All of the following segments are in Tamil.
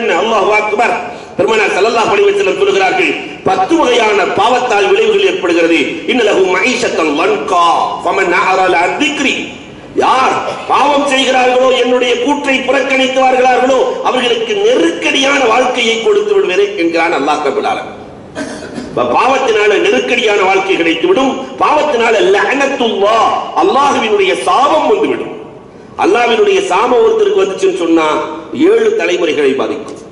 என்ன? அல்லாஹ் அக்பர். பெருமனார் சல்லல்லா அலைஹி வஸல்லம் சொல்கிறார்கள் பத்து வகையான பாவத்தால் விளைவுகள் ஏற்படுகிறது. இன்னலகு மஈஷத்தன் வன்கா பமன் நகரால் அத்திக்ரி யார் பாவம் செய்கிறார்களோ என்னுடைய கூற்றை புறக்கணித்து வருகிறார்களோ அவர்களுக்கு நெருக்கடியான வாழ்க்கையை கொடுத்து விடுவேன் என்கிறான் அல்லாஹ் ரப்பல் பாவத்தினால நெருக்கடியான வாழ்க்கை கிடைத்துவிடும். பாவத்தினால லஅனத்துல்லா அல்லாஹுவினுடைய சாபம் வந்துவிடும். அல்லாவினுடைய சாபம் ஒருத்தருக்கு வந்துச்சுன்னு சொன்னா ஏழு தலைமுறைகளை பாதிக்கும்.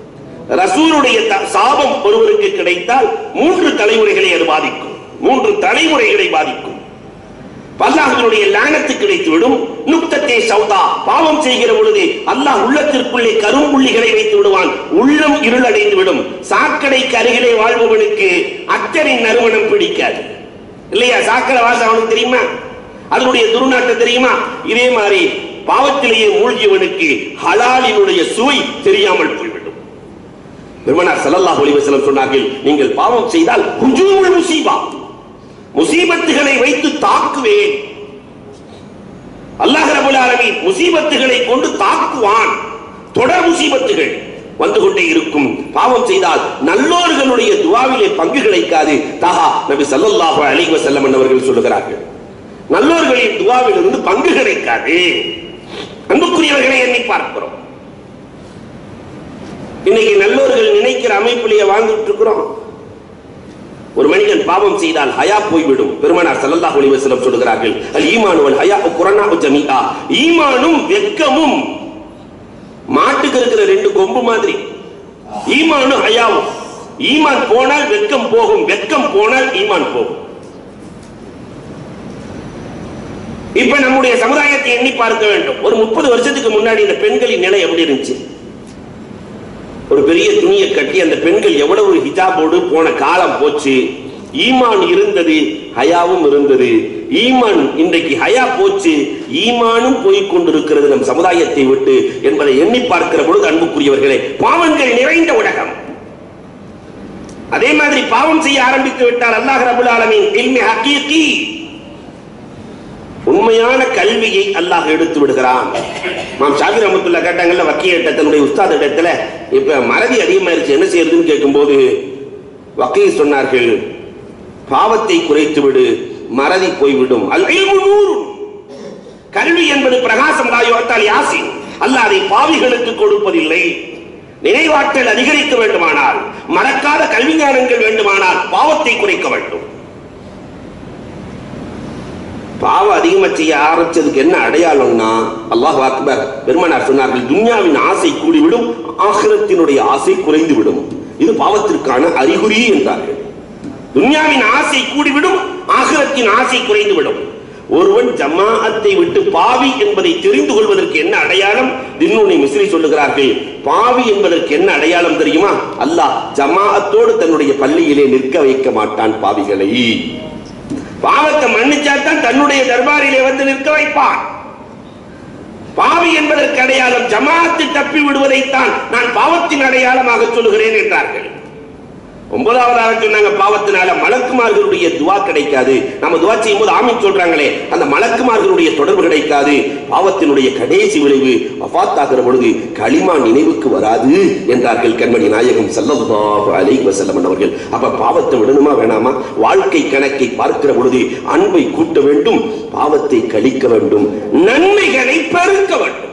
ரசூருடைய த- சாபம் ஒருவருக்கு கிடைத்தால் மூன்று தலைமுறைகளை அது பாதிக்கும். மூன்று தலைமுறைகளை பாதிக்கும். அல்லாஹ்வினுடைய லானத்து கிடைத்துவிடும். நுக்தத்தே சௌதா. பாவம் செய்கிற பொழுது அல்லாஹ் உள்ளத்திற்குள்ளே கரும்புள்ளிகளை வைத்து விடுவான். உள்ளம் இருளடைந்து விடும் சாக்கடைக்கு அருகிலே வாழ்பவனுக்கு அத்தரின் நறுமணம் பிடிக்காது. இல்லையா? சாக்கடை வாசம் அவனுக்கு தெரியுமா? அதனுடைய துர்நாட்டம் தெரியுமா? இதே மாதிரி பாவத்திலேயே மூழ்கியவனுக்கு ஹலாலினுடைய சுவை தெரியாமல் போய்விடும். பெருமனார் ஸல்லல்லாஹு அலைஹி சொன்னார்கள் நீங்கள் பாவம் செய்தால் ஹுஜூமுல் முசீபா முசீபத்துகளை வைத்து தாக்குவேன். அல்லாஹ் ரபுல் ஆலமீன் முசீபத்துகளை கொண்டு தாக்குவான். தொடர் முசீபத்துகள் வந்து கொண்டே இருக்கும். பாவம் செய்தால் நல்லோர்களுடைய துவாவிலே பங்கு கிடைக்காது. தாஹா நபி ஸல்லல்லாஹு அலைஹி வஸல்லம் அவர்கள் சொல்லுகிறார்கள். நல்லோர்களின் துவாவிலிருந்து பங்கு கிடைக்காது. அன்புக்குரியவர்களை எண்ணி பார்க்கிறோம். இன்னைக்கு நல்லோர்கள் நினைக்கிற அமைப்பிலேயே வாழ்ந்துட்டு இருக்கிறோம். ஒரு மனிதன் பாவம் செய்தால் ஹயா போய்விடும். பெருமானார் ஸல்லல்லாஹு அலைஹி சொல்கிறார்கள் அல் ஈமானுவல் ஹயா குரானா ஜமீஆ. ஈமானும் வெக்கமும். மாட்டுக்கு இருக்கிற ரெண்டு கொம்பு மாதிரி. ஈமானும் ஹயாவும். ஈமான் போனால் வெக்கம் போகும் வெக்கம் போனால் ஈமான் போகும். இப்ப நம்முடைய சமுதாயத்தை எண்ணி பார்க்க வேண்டும். ஒரு முப்பது வருஷத்துக்கு முன்னாடி இந்த பெண்களின் நிலை எப்படி இருந்துச்சு? ஒரு பெரிய துணியை கட்டி அந்த பெண்கள் எவ்வளவு ஹிஜாபோடு போன காலம் போச்சு. ஈமான் இருந்தது ஹயாவும் இருந்தது. ஈமான் இன்றைக்கு ஹயா போச்சு. ஈமானும் போய் கொண்டிருக்கிறது நம் சமுதாயத்தை விட்டு என்பதை எண்ணி பார்க்கிற பொழுது அன்புக்குரியவர்களே பாவங்கள் நிறைந்த உலகம். அதே மாதிரி பாவம் செய்ய ஆரம்பித்து விட்டால் அல்லாஹ் ரபுல் ஆலமின். உண்மையான கல்வியை அல்லாஹ் எடுத்து விடுகிறான். மாம் ஷாபி ரமத்துல்லா கேட்டாங்கல்ல வக்கீல் தன்னுடைய உஸ்தாத இடத்துல இப்ப மறதி அதிகமாயிருச்சு என்ன செய்யறதுன்னு கேட்கும்போது வக்கீல் சொன்னார்கள் பாவத்தை குறைத்து விடு மறதி போய்விடும். கல்வி என்பது பிரகாசம் தாயோத்தால் யாசி. அல்ல அதை பாவிகளுக்கு கொடுப்பதில்லை. நினைவாற்றல் அதிகரிக்க வேண்டுமானால் மறக்காத கல்வி ஞானங்கள் வேண்டுமானால் பாவத்தை குறைக்க வேண்டும். பாவம் அதிகமா செய்ய ஆரம்பிச்சதுக்கு என்ன அடையாளம்னா அல்லாஹ் அக்பர் பெருமானார் சொன்னார்கள் துன்யாவின் ஆசை கூடிவிடும் ஆகிரத்தினுடைய ஆசை குறைந்து விடும் இது பாவத்திற்கான அறிகுறி என்றார்கள். துன்யாவின் ஆசை கூடிவிடும் ஆகிரத்தின் ஆசை குறைந்து விடும் ஒருவன் ஜமாஅத்தை விட்டு பாவி என்பதை தெரிந்து கொள்வதற்கு என்ன அடையாளம்? தின்னுனை மிஸ்ரி சொல்லுகிறார்கள் பாவி என்பதற்கு என்ன அடையாளம் தெரியுமா? அல்லாஹ் ஜமாஅத்தோடு தன்னுடைய பள்ளியிலே நிற்க வைக்க மாட்டான் பாவிகளை. பாவத்தை மன்னிச்சாத்தான் தன்னுடைய தர்பாரிலே வந்து நிற்க வைப்பான். பாவி என்பதற்கு அடையாளம் ஜமாத்து தப்பி விடுவதைத்தான் நான் பாவத்தின் அடையாளமாக சொல்லுகிறேன் என்றார்கள். ஒன்பதாவதாக சொன்னாங்க பாவத்தினால மலக்குமார்களுடைய துவா கிடைக்காது. நம்ம துவா செய்யும் போது ஆமின் சொல்றாங்களே. அந்த மலக்குமார்களுடைய தொடர்பு கிடைக்காது. பாவத்தினுடைய கடைசி விளைவு அபாத்தாகிற பொழுது களிமா நினைவுக்கு வராது என்றார்கள் கண்மணி நாயகம் ஸல்லல்லாஹு அலைஹி வஸல்லம் அவர்கள். அப்ப பாவத்தை விடணுமா வேணாமா? வாழ்க்கை கணக்கை பார்க்கிற பொழுது அன்பை கூட்ட வேண்டும் பாவத்தை கழிக்க வேண்டும் நன்மைகளை பெருக்க வேண்டும்.